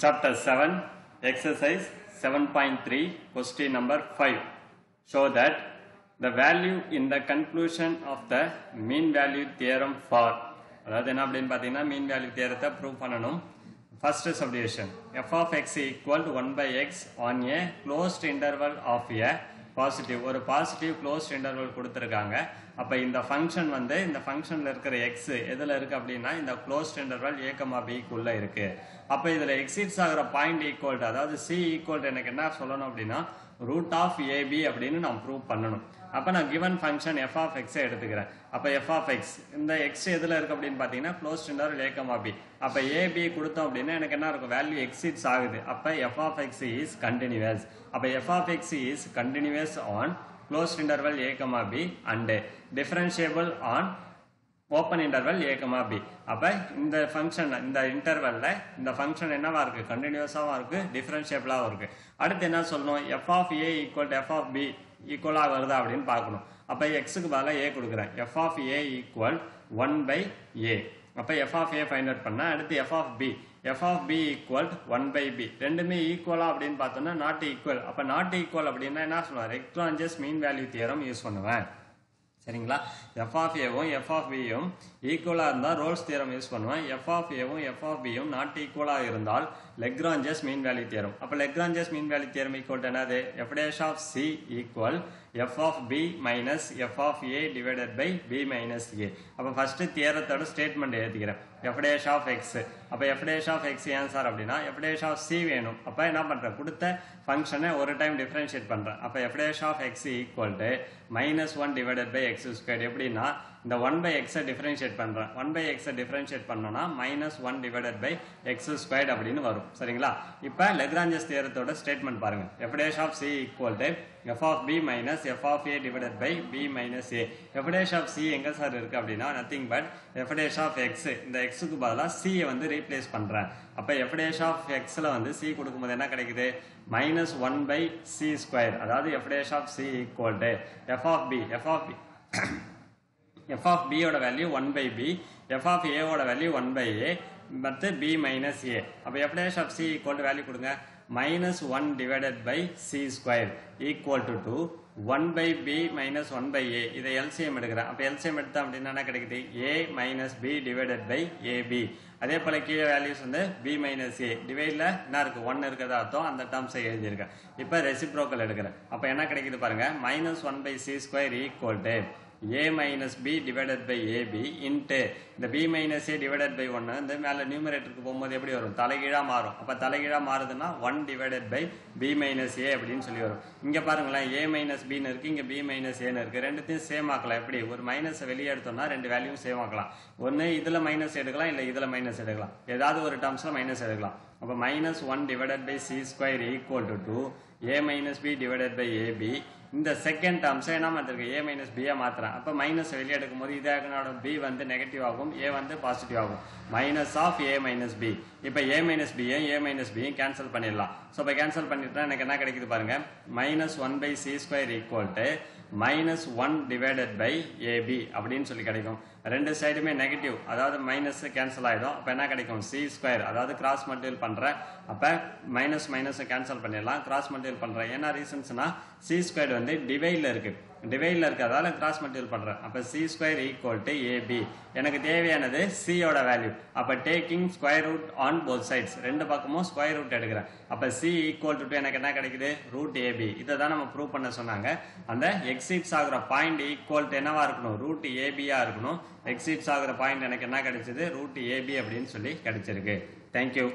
Chapter 7, exercise 7.3, question number 5. Show that the value in the conclusion of the mean value theorem for அதாவது என்ன அப்படின்னு பார்த்தீங்கன்னா mean value தியரத்தை prove பண்ணணும் first subdivision f of x equal one by x on a closed interval of a positive ஒரு positive closed interval கொடுத்துருக்காங்க. அப்போ இந்த ஃபங்க்ஷன் வந்து இந்த ஃபங்க்ஷனில் இருக்கிற எக்ஸ் எதில் இருக்குது அப்படின்னா இந்த க்ளோஸ்ட் இன்டர்வல் ஏக்கமா பிக்குள்ளே இருக்குது அப்போ இதில் எக்ஸிட்ஸ் ஆகிற பாயிண்ட் ஈக்குவல்டு அதாவது சி ஈக்குவல்டு எனக்கு என்ன சொல்லணும் அப்படின்னா ரூட் ஆஃப் ஏபி அப்படின்னு நான் ப்ரூவ் பண்ணணும். அப்போ நான் கிவன் ஃபங்க்ஷன் எஃப் ஆஃப் எக்ஸை எடுத்துக்கிறேன். அப்போ எஃப் ஆஃப் எக்ஸ் இந்த எக்ஸ் எதில் இருக்குது அப்படின்னு பார்த்தீங்கன்னா close interval a comma b அப்போ ஏபி கொடுத்தோம் அப்படின்னா எனக்கு என்ன இருக்கும்? வேல்யூ எக்ஸிட்ஸ் ஆகுது. அப்போ f of x is continuous அப்போ f of x is continuous on close interval a comma b and differentiable on open interval a comma b அப்போ இந்த ஃபங்க்ஷன் இந்த இன்டர்வலில் இந்த ஃபங்க்ஷன் என்னவா இருக்குது கண்டினியூஸாகவும் இருக்குது டிஃப்ரென்ஷியபிளாகவும் இருக்குது அடுத்து என்ன சொல்லணும்? F of a equal f of b ஈக்குவலாக வருதா அப்படின்னு பார்க்கணும். அப்போ எக்ஸுக்கு பதிலாக ஏ கொடுக்குறேன். F of a equal one by a அப்போ f of a find out பண்ணால் அடுத்து f of b f of b equal one by b ரெண்டுமே ஈக்குவலா அப்படின்னு பார்த்தோம்னா நாட் ஈக்குவல் அப்போ நாட் ஈக்குவல் அப்படின்னா என்ன சொல்லுவேன் Lagrange's mean value theorem use பண்ணுவேன். சரிங்களா? எஃப் ஆஃப் ஏவும் எஃப் ஆஃப் பியும் ஈக்குவலாக இருந்தால் ரோல்ஸ் தியரம் யூஸ் பண்ணுவேன். எஃப் ஆஃப் ஏவும் எஃப் ஆஃப் பியும் நாட் ஈக்குவலாக இருந்தால் லெக்ரான்ஜஸ் மீன் வேல்யூ தியரம் அப்போ Lagrange's mean value theorem equal என்னது? F dash of c equal f of b minus f of a divided by b minus a அப்போ first தியரத்தோட statement எழுதிக்கிறேன். F dash of X அப்போ F dash of X ஏன் sir அப்படின்னா f dash of C வேணும். அப்போ என்ன பண்ணுறேன் கொடுத்த ஃபங்க்ஷனை ஒரு டைம் டிஃப்ரென்ஷியேட் பண்ணுறேன் அப்போ f dash of x equal to minus one divided by x square எப்படின்னா இந்த ஒன் பை எக்ஸை டிஃபரன்ஷியேட் பண்ணுறேன் ஒன் பை எக்ஸை டிஃபரன்ஷியேட் பண்ணோன்னா minus one divided by x squared அப்படின்னு வரும். சரிங்களா? இப்போ லெக்ராஞ்சஸ் தியரத்தோட ஸ்டேட்மெண்ட் பாருங்க. F dash of c equal to f of b minus f of a divided by b minus a f dash of c எங்கே sir இருக்கு அப்படின்னா nothing but f dash of x இந்த எக்ஸுக்கு பதிலாக சியை வந்து replace பண்ணுறேன் அப்போ எஃப்டேஷ் ஆஃப் எக்ஸில் வந்து சி கொடுக்கும்போது என்ன கிடைக்குது? Minus one by c square அதாவது f dash of c equal to f of b f of b f of பியோட value one by b f of ஏவோட வேல்யூ ஒன் பை ஏ பத்து B minus ஏ அப்போ f dash of c equal to value கொடுங்க? Minus one divided by c square equal to to one by b minus one by a இதை LCM எடுக்கிறேன். அப்போ LCM எடுத்தா அப்படின்னா என்ன கிடைக்குது? A minus b divided by a b அதே போல கீழே வேல்யூஸ் வந்து பி மைனஸ் ஏ டிவைடில் என்ன இருக்குது ஒன் இருக்கிறதா அர்த்தம் அந்த டேர்ம்ஸை எழுதியிருக்கேன். இப்போ ரெசிப்ரோக்கல் எடுக்கிறேன். அப்போ என்ன கிடைக்குது பாருங்க? Minus one by c square equal to a minus b divided by a b into இந்த b minus a divided by ஒன்று இந்த மேலே நியூமரேட்டருக்கு போகும்போது எப்படி வரும்? தலைகீழா மாறும். அப்போ தலைகீழா மாறுதுன்னா one divided by b minus a அப்படின்னு சொல்லி வரும். இங்கே பாருங்களேன் ஏ மைனஸ் பின்னு இருக்குது இங்கே பி மைனஸ் ஏன்னு இருக்குது ரெண்டுத்தையும் சேம் ஆக்கலாம். எப்படி? ஒரு மைனஸ் வெளியே எடுத்தோம்னா ரெண்டு வேல்யூவும் சேம் ஆக்கலாம். ஒன்று இதில் மைனஸ் எடுக்கலாம் இல்லை இதில் மைனஸ் எடுக்கலாம். ஏதாவது ஒரு டேர்ம்ஸில் மைனஸ் எடுக்கலாம். அப்போ minus one divided by c square equal to to a minus b divided by a b இந்த செகண்ட் டேர்ம்ஸை என்ன மாற்றிருக்கு ஏ மைனஸ் பியை மாற்றுறேன் அப்போ மைனஸ் வெளியே எடுக்கும் போது இதாகனோட பி வந்து நெகட்டிவ் ஆகும் ஏ வந்து பாசிட்டிவ் ஆகும். Minus of a minus b இப்போ ஏ மைனஸ் பியும் ஏ மைனஸ் பியும் கேன்சல் பண்ணிடலாம். ஸோ இப்போ கேன்சல் பண்ணிட்டா எனக்கு என்ன கிடைக்குது பாருங்க? Minus one by c square equal to minus one divided by a b அப்படின்னு சொல்லி கிடைக்கும். ரெண்டு சைடுமே நெகட்டிவ் அதாவது மைனஸ் கேன்சல் ஆகிடும் அப்போ என்ன கிடைக்கும்? சி ஸ்கொயர் அதாவது கிராஸ் மல்டிபிள் பண்ணுறேன் அப்போ மைனஸ் மைனஸ் கேன்சல் பண்ணிடலாம். கிராஸ் மல்டிபிள் பண்ணுறேன் என்ன ரீசன்ஸ்னா சி ஸ்கொயர் வந்து டிவைடில் இருக்குது டிவைடில் இருக்கிறதால கிராஸ் மல்டிபிள் பண்ணுறேன் அப்போ c square equal to a b எனக்கு தேவையானது சியோட வேல்யூ அப்போ taking square root on both sides ரெண்டு பக்கமும் ஸ்கொயர் ரூட் எடுக்கிறேன். அப்போ சி ஈக்குவல் டு எனக்கு என்ன கிடைக்குது? ரூட் ஏபி இதை தான் நம்ம ப்ரூவ் பண்ண சொன்னாங்க. அந்த எக்ஸிப்ஸ் ஆகிற பாயிண்ட் ஈக்குவல் டு என்னவா இருக்கணும்? ரூட் ஏபியா இருக்கணும். எக்ஸிப்ஸ் ஆகிற பாயிண்ட் எனக்கு என்ன கிடைச்சது? ரூட் ஏபி அப்படின்னு சொல்லி கிடைச்சிருக்கு. தேங்க்யூ